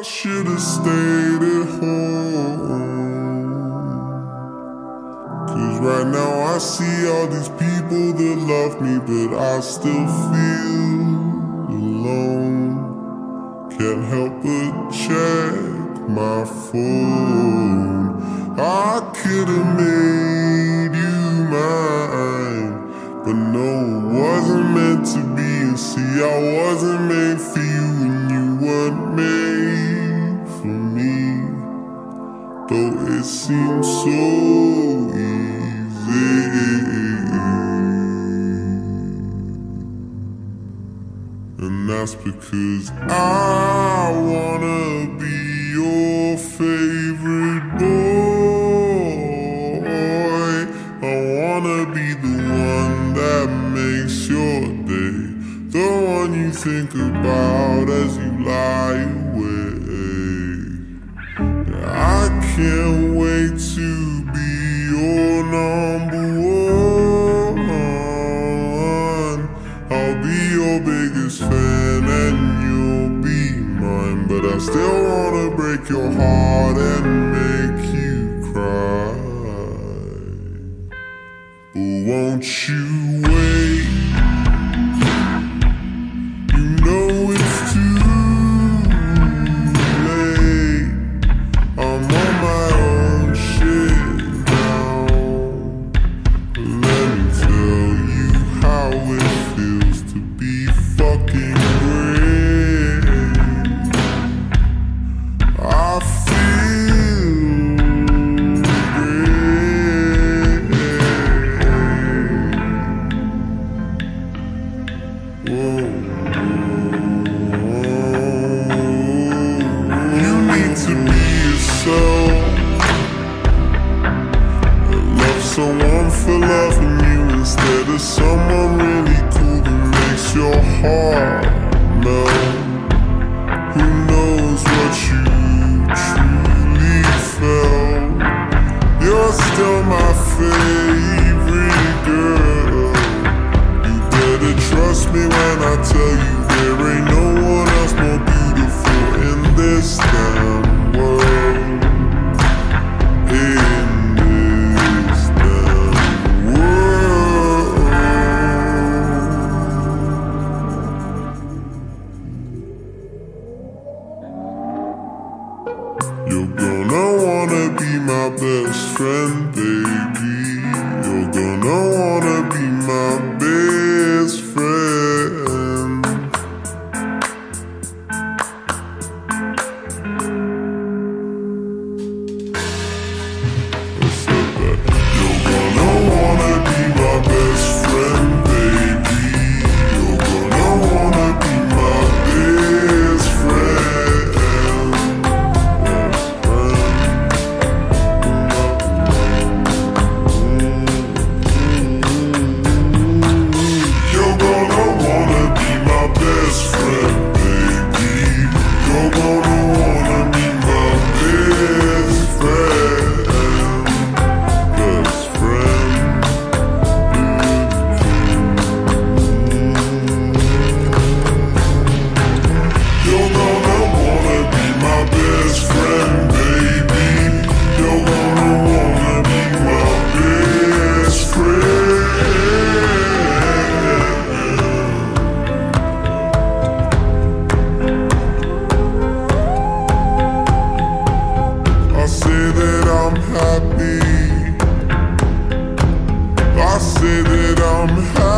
I should've stayed at home. Cause right now I see all these people that love me, but I still feel alone. Can't help but check my phone. I could've made you mine, it seems so easy. And that's because I wanna be your favorite boy. I wanna be the one that makes your day, the one you think about as you lie awake. I can't wait to be your number one. I'll be your biggest fan and you'll be mine. But I still wanna break your heart and make you cry. But won't you wait? Instead someone really cool that makes your heart melt. Who knows what you truly felt? You're still my favorite girl. You better trust me when I tell you there ain't no one else more beautiful in this damn You're gonna wanna be my best friend, baby. You're gonna wanna be my best from